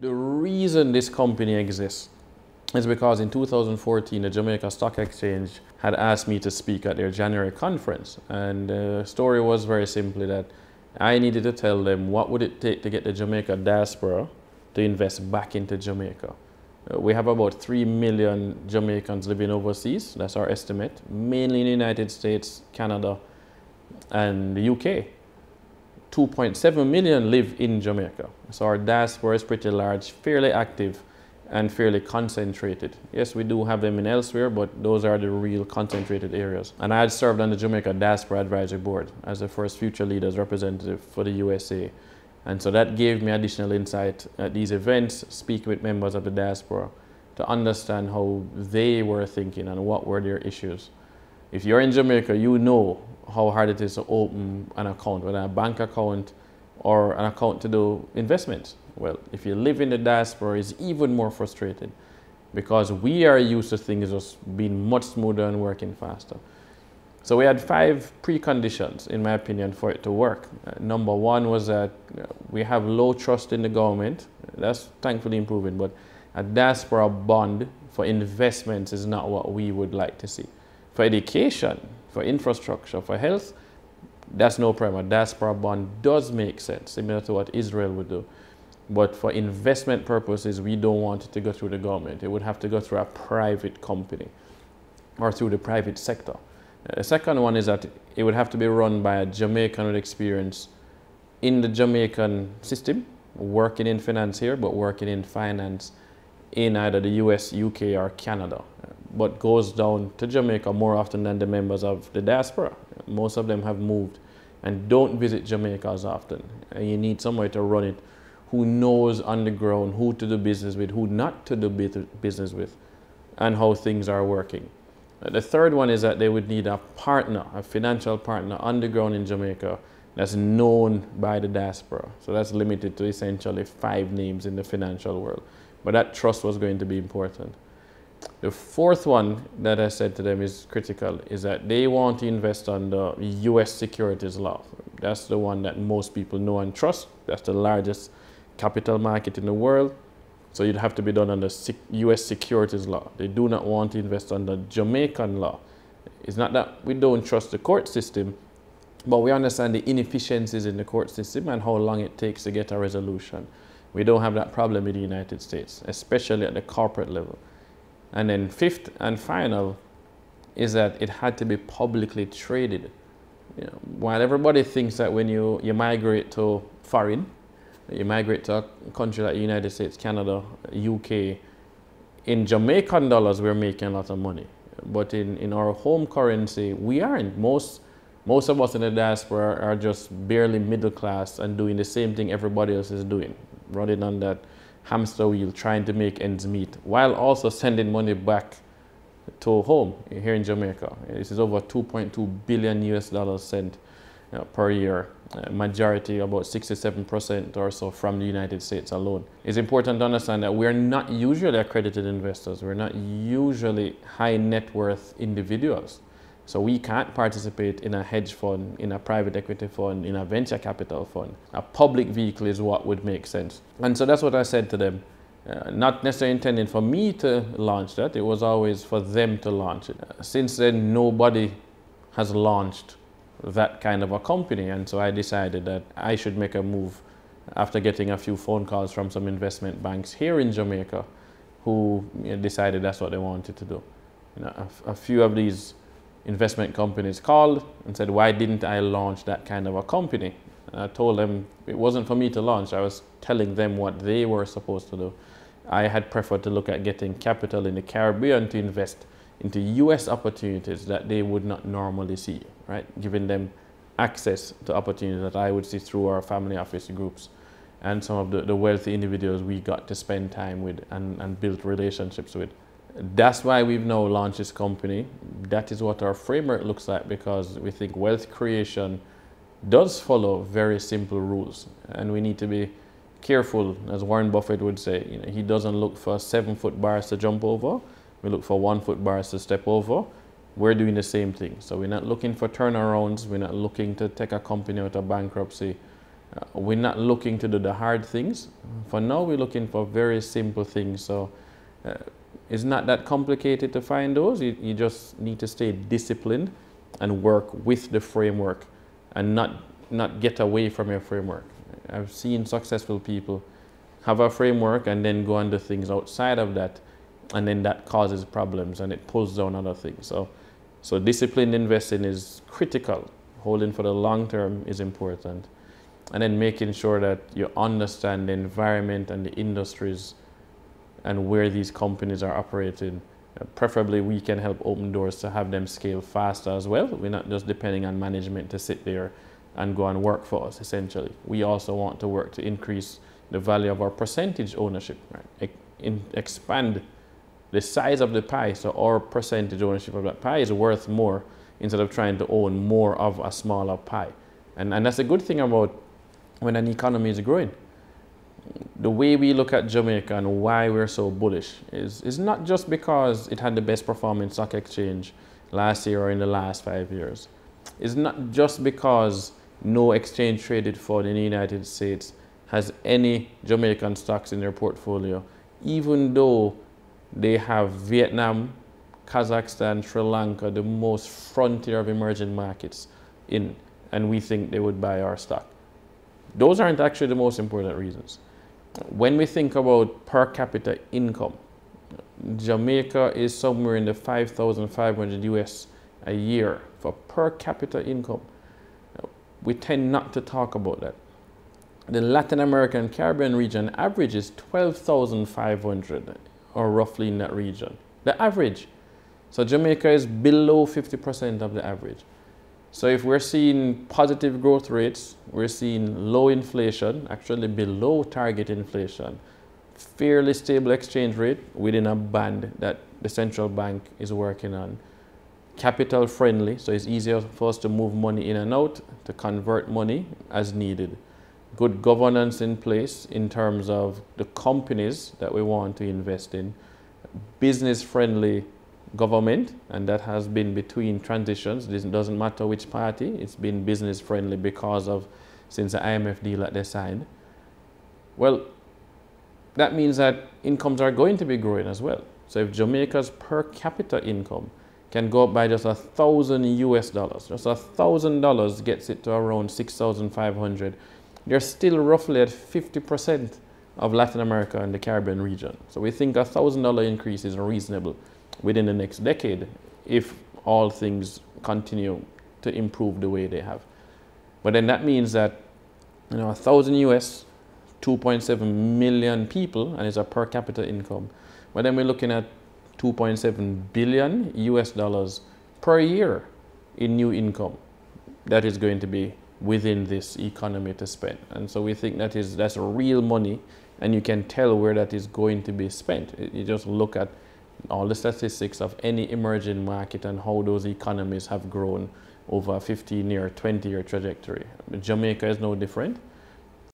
The reason this company exists is because in 2014, the Jamaica Stock Exchange had asked me to speak at their January conference. And the story was very simply that I needed to tell them what would it take to get the Jamaica diaspora to invest back into Jamaica. Uh, we have about 3 million Jamaicans living overseas, that's our estimate, mainly in the United States, Canada, and the UK. 2.7 million live in Jamaica. So our diaspora is pretty large, fairly active, and fairly concentrated. Yes, we do have them in elsewhere, but those are the real concentrated areas. And I had served on the Jamaica Diaspora Advisory Board as the first Future Leaders representative for the USA. And so that gave me additional insight at these events, speaking with members of the diaspora to understand how they were thinking and what were their issues. If you're in Jamaica, you know how hard it is to open an account, whether a bank account or an account to do investments. Well, if you live in the diaspora, it's even more frustrated because we are used to things just being much smoother and working faster. So we had five preconditions, in my opinion, for it to work. Uh, number one was that uh, we have low trust in the government. That's thankfully improving, but a diaspora bond for investments is not what we would like to see. For education, for infrastructure, for health, that's no problem. Diaspora bond does make sense, similar to what Israel would do. But for investment purposes, we don't want it to go through the government. It would have to go through a private company or through the private sector. The second one is that it would have to be run by a Jamaican with experience in the Jamaican system, working in finance here, but working in finance in either the US, UK, or Canada, uh, but goes down to Jamaica more often than the members of the diaspora. Most of them have moved and don't visit Jamaica as often. And you need somewhere to run it who knows on the ground who to do business with, who not to do business with, and how things are working. Uh, the third one is that they would need a partner, a financial partner on the ground in Jamaica that's known by the diaspora. So that's limited to essentially five names in the financial world. But that trust was going to be important. The fourth one that I said to them is critical is that they want to invest under US securities law. That's the one that most people know and trust. That's the largest capital market in the world. So you'd have to be done under US securities law. They do not want to invest under Jamaican law. It's not that we don't trust the court system, but we understand the inefficiencies in the court system and how long it takes to get a resolution. We don't have that problem in the United States, especially at the corporate level. And then fifth and final is that it had to be publicly traded. You know, while everybody thinks that when you, you migrate to foreign, you migrate to a country like the United States, Canada, UK, in Jamaican dollars, we're making a lot of money. But in, in our home currency, we aren't. Most, most of us in the diaspora are just barely middle class and doing the same thing everybody else is doing, running on that hamster wheel, trying to make ends meet, while also sending money back to home here in Jamaica. This is over 2.2 billion US dollars sent per year uh, majority, about 67% or so from the United States alone. It's important to understand that we're not usually accredited investors. We're not usually high net worth individuals. So we can't participate in a hedge fund, in a private equity fund, in a venture capital fund. A public vehicle is what would make sense. And so that's what I said to them. Uh, not necessarily intending for me to launch that, it was always for them to launch it. Uh, since then, nobody has launched that kind of a company. And so I decided that I should make a move after getting a few phone calls from some investment banks here in Jamaica who you know, decided that's what they wanted to do. You know, a few of these investment companies called and said, why didn't I launch that kind of a company? And I told them it wasn't for me to launch. I was telling them what they were supposed to do. I had preferred to look at getting capital in the Caribbean to invest into US opportunities that they would not normally see, right? Giving them access to opportunities that I would see through our family office groups and some of the, the wealthy individuals we got to spend time with and, and build relationships with. That's why we've now launched this company. That is what our framework looks like because we think wealth creation does follow very simple rules and we need to be careful, as Warren Buffett would say, you know, he doesn't look for seven foot bars to jump over we look for one foot bars to step over. We're doing the same thing. So we're not looking for turnarounds. We're not looking to take a company out of bankruptcy. Uh, we're not looking to do the hard things. For now, we're looking for very simple things. So uh, it's not that complicated to find those. You, you just need to stay disciplined and work with the framework and not, not get away from your framework. I've seen successful people have a framework and then go on to things outside of that and then that causes problems and it pulls down other things. So, so disciplined investing is critical. Holding for the long term is important. And then making sure that you understand the environment and the industries and where these companies are operating. Uh, preferably, we can help open doors to have them scale faster as well. We're not just depending on management to sit there and go and work for us, essentially. We also want to work to increase the value of our percentage ownership, right? In, expand the size of the pie, so our percentage ownership of that pie is worth more instead of trying to own more of a smaller pie. And, and that's a good thing about when an economy is growing. The way we look at Jamaica and why we're so bullish is, is not just because it had the best performing stock exchange last year or in the last five years. It's not just because no exchange traded fund in the United States has any Jamaican stocks in their portfolio, even though they have Vietnam, Kazakhstan, Sri Lanka, the most frontier of emerging markets in, and we think they would buy our stock. Those aren't actually the most important reasons. When we think about per capita income, Jamaica is somewhere in the 5,500 US a year for per capita income. We tend not to talk about that. The Latin American Caribbean region average is 12,500 or roughly in that region. The average. So Jamaica is below 50% of the average. So if we're seeing positive growth rates, we're seeing low inflation, actually below target inflation, fairly stable exchange rate within a band that the central bank is working on, capital friendly, so it's easier for us to move money in and out, to convert money as needed. Good governance in place in terms of the companies that we want to invest in, business friendly government, and that has been between transitions. This doesn't matter which party, it's been business friendly because of since the IMF deal that they signed. Well, that means that incomes are going to be growing as well. So if Jamaica's per capita income can go up by just a thousand US dollars, just a thousand dollars gets it to around 6,500, they're still roughly at 50% of Latin America and the Caribbean region. So we think a thousand dollar increase is reasonable within the next decade if all things continue to improve the way they have. But then that means that you know a thousand US, 2.7 million people, and it's a per capita income. But then we're looking at 2.7 billion US dollars per year in new income that is going to be within this economy to spend. And so we think that is that's real money and you can tell where that is going to be spent. You just look at all the statistics of any emerging market and how those economies have grown over a 15 year, 20 year trajectory. Jamaica is no different.